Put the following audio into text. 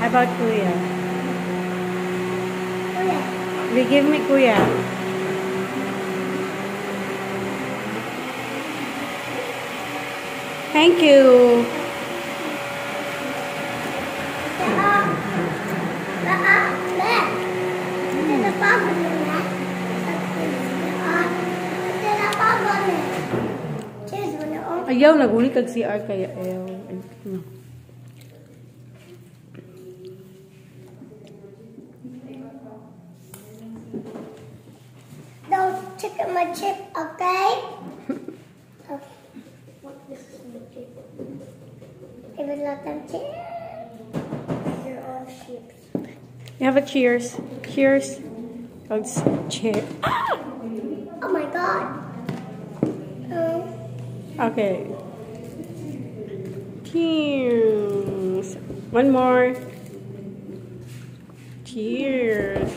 How about Kuya? Kuya. We give me Kuya. Thank you. Aa. Aa. Mẹ. Đây Ayaw, naguli kag CR kaya ayaw. Don't check my chip, okay? okay. This is my chip. I will let them chip. They're all chips. You have a cheers. Cheers. Kag cheer. Ah! Oh my god. Okay. Cheers. One more. Cheers.